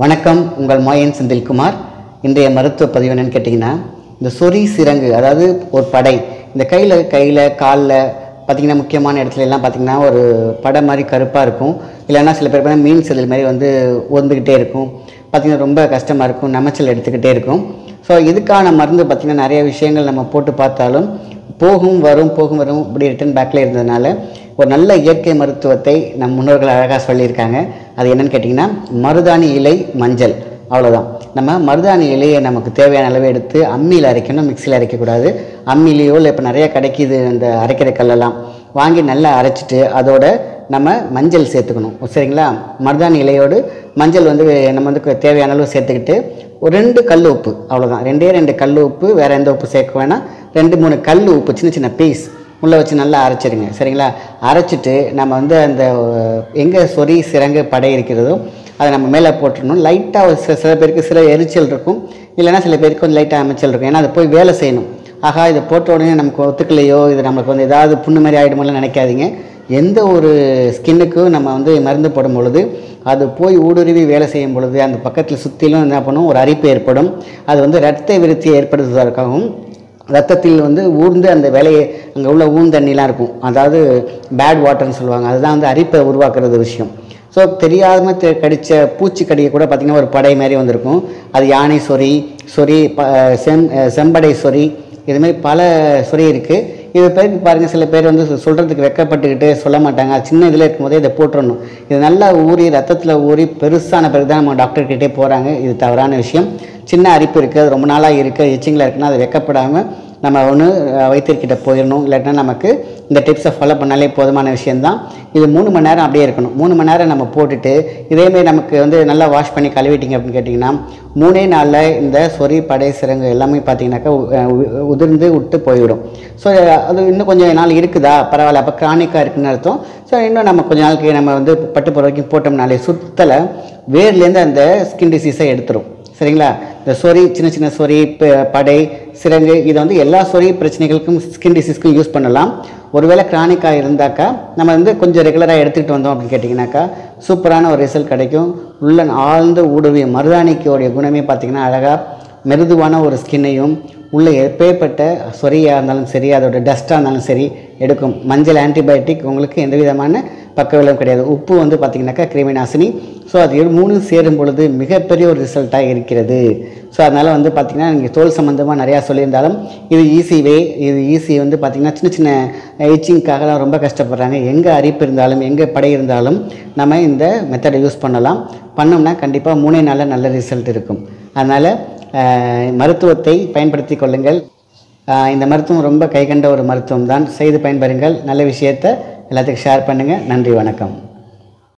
வணக்கம் உங்கள் மாயன் செந்தில்குமார். இன்றைய மருத்துவ பதிவு என்னன்னு கேட்டிங்கன்னா இந்த சொறி சிறங்கு அதாவது ஒரு படை இந்த கையில் கையில் காலில் பார்த்திங்கன்னா முக்கியமான இடத்துல எல்லாம் பார்த்திங்கன்னா ஒரு படை மாதிரி கருப்பாக இருக்கும். இல்லைன்னா சில பேர் பார்த்தா மீன் செதில் மாதிரி வந்து ஒந்துக்கிட்டே இருக்கும். பார்த்திங்கன்னா ரொம்ப கஷ்டமாக இருக்கும் நமைச்சல் எடுத்துக்கிட்டே இருக்கும். ஸோ இதுக்கான மருந்து பார்த்திங்கன்னா நிறைய விஷயங்கள் நம்ம போட்டு பார்த்தாலும் போகும் வரும் போகும் வரும் இப்படி ரிட்டன் பேக்கில் இருந்ததுனால ஒரு நல்ல இயற்கை மருத்துவத்தை நம் முன்னோர்கள் அழகாக சொல்லியிருக்காங்க. அது என்னென்னு கேட்டிங்கன்னா மருதாணி இலை மஞ்சள். அவ்வளோதான் நம்ம மருதாணி இலையை நமக்கு தேவையான அளவு எடுத்து அம்மியில் அரைக்கணும் மிக்சியில் அரைக்கக்கூடாது. அம்மிலேயோ இல்லை இப்போ நிறைய கிடைக்கிது அந்த அரைக்கிற கல்லெல்லாம் வாங்கி நல்லா அரைச்சிட்டு அதோட நம்ம மஞ்சள் சேர்த்துக்கணும். சரிங்களா? மருதாணி இலையோடு மஞ்சள் வந்து நம்ம வந்து தேவையான அளவு சேர்த்துக்கிட்டு ஒரு ரெண்டு கல் உப்பு அவ்வளோதான் ரெண்டே ரெண்டு கல் உப்பு வேறு எந்த உப்பு சேர்க்க வேணாம். ரெண்டு மூணு கல் உப்பு சின்ன சின்ன பீஸ் உள்ளே வச்சு நல்லா அரைச்சிடுங்க. சரிங்களா? அரைச்சிட்டு நம்ம வந்து அந்த எங்கே சொறி சிறங்கு படை இருக்கிறதோ அதை நம்ம மேலே போட்டுடணும். லைட்டாக சில சில பேருக்கு சில எரிச்சல் இருக்கும். இல்லைன்னா சில பேருக்கு கொஞ்சம் லைட்டாக அமைச்சல் இருக்கும். ஏன்னா அதை போய் வேலை செய்யணும். ஆகா இதை போட்ட உடனே நமக்கு ஒத்துக்கலையோ? இது நம்மளுக்கு வந்து ஏதாவது புண்ணு மாதிரி ஆகிடுமோலாம் நினைக்காதீங்க. எந்த ஒரு ஸ்கின்னுக்கும் நம்ம வந்து மருந்து போடும் பொழுது அது போய் ஊடுருவி வேலை செய்யும் பொழுது அந்த பக்கத்தில் சுற்றிலும் என்ன பண்ணும்? ஒரு அரிப்பு ஏற்படும். அது வந்து இரத்த விருத்தியை ஏற்படுத்துவதற்காகவும் ரத்தத்தில் வந்து ஊர்ந்து அந்த வேலையை அங்கே உள்ள ஊந்தண்ணிலாம் இருக்கும். அதாவது பேட் வாட்டர்னு சொல்லுவாங்க. அதுதான் வந்து அரிப்பை உருவாக்குறது விஷயம். ஸோ தெரியாமல் தெ கடித்த பூச்சிக்கடியை கூட பார்த்திங்கன்னா ஒரு படை மாதிரி வந்திருக்கும். அது யானை சொறி சொறி ப செம் செம்படை சொறி இதுமாரி பல சொறி இருக்குது இது பேருக்கு பாருங்கள் சில பேர் வந்து சொல்கிறதுக்கு வெக்கப்பட்டுக்கிட்டு சொல்ல மாட்டாங்க. சின்ன இதில் இருக்கும்போதே இதை போட்டுடணும் இது நல்லா ஊறி ரத்தத்தில் ஊறி பெருசான பிறகு தான் நம்ம டாக்டர்கிட்டே போகிறாங்க இது தவறான விஷயம். சின்ன அரிப்பு இருக்குது அது ரொம்ப நாளாக இருக்குது எச்சிங்கில் இருக்குன்னா அதை வெக்கப்படாமல் நம்ம ஒன்று வைத்தியர்கிட்ட போயிடணும். இல்லாட்டினா நமக்கு இந்த டிப்ஸை ஃபாலோ பண்ணாலே போதுமான விஷயந்தான் இது மூணு மணி நேரம் அப்படியே இருக்கணும். மூணு மணி நேரம் நம்ம போட்டுட்டு இதேமாரி நமக்கு வந்து நல்லா வாஷ் பண்ணி கழுவிட்டிங்க அப்படின்னு கேட்டிங்கன்னா மூணே நாளில் இந்த சொறி படை சிறங்கு எல்லாமே பார்த்தீங்கன்னாக்கா உ- உதிர்ந்து விட்டு போய்விடும். ஸோ அது இன்னும் கொஞ்சம் நாள் இருக்குதா? பரவாயில்ல. அப்போ கிரானிக்காக இருக்குன்னு அர்த்தம். ஸோ இன்னும் நம்ம கொஞ்ச நாளுக்கு நம்ம வந்து பட்டு போகிற வரைக்கும் போட்டோம்னாலே சுத்தலை வேர்லேருந்து அந்த ஸ்கின் டிசீஸை எடுத்துரும். சரிங்களா? இந்த சொறி சின்ன சின்ன சொறி படை சிறங்கு இதை வந்து எல்லா சொறி பிரச்சனைகளுக்கும் ஸ்கின் டிசீஸ்க்கும் யூஸ் பண்ணலாம். ஒருவேளை கிரானிக்காக இருந்தாக்கா நம்ம வந்து கொஞ்சம் ரெகுலராக எடுத்துக்கிட்டு வந்தோம் அப்படின்னு கேட்டிங்கனாக்கா சூப்பரான ஒரு ரிசல்ட் கிடைக்கும். உள்ள ஆழ்ந்த ஊடுருவிய மருதாணிக்கோடைய குணமே பார்த்திங்கன்னா அழகாக மிருதுவான ஒரு ஸ்கின்னையும் உள்ள எப்பேற்பட்ட சொரியாக இருந்தாலும் சரி அதோட டஸ்ட்டாக இருந்தாலும் சரி எடுக்கும். மஞ்சள் ஆன்டிபயோட்டிக் உங்களுக்கு எந்த விதமான பக்க விளைவு கிடையாது. உப்பு வந்து பார்த்திங்கனாக்கா கிருமி நாசினி ஸோ அது மூணு மூணும் சேரும் பொழுது மிகப்பெரிய ஒரு ரிசல்ட்டாக இருக்கிறது. ஸோ அதனால் வந்து பார்த்திங்கன்னா நீங்கள் தோல் சம்மந்தமாக நிறையா சொல்லியிருந்தாலும் இது ஈஸி வே இது ஈஸி வந்து பார்த்திங்கன்னா சின்ன சின்ன எச்சிங்க்காகலாம் ரொம்ப கஷ்டப்படுறாங்க. எங்கே அரிப்பு இருந்தாலும் எங்கே படை இருந்தாலும் நம்ம இந்த மெத்தடை யூஸ் பண்ணலாம். பண்ணோம்னா கண்டிப்பாக மூணே நாளில் நல்ல ரிசல்ட் இருக்கும். அதனால் மருத்துவத்தை பயன்படுத்தி கொள்ளுங்கள். இந்த மருத்துவம் ரொம்ப கைகண்ட ஒரு மருத்துவம் தான் செய்து பயன்பெறுங்கள். நல்ல விஷயத்தை எல்லாத்துக்கும் ஷேர் பண்ணுங்கள் நன்றி வணக்கம்.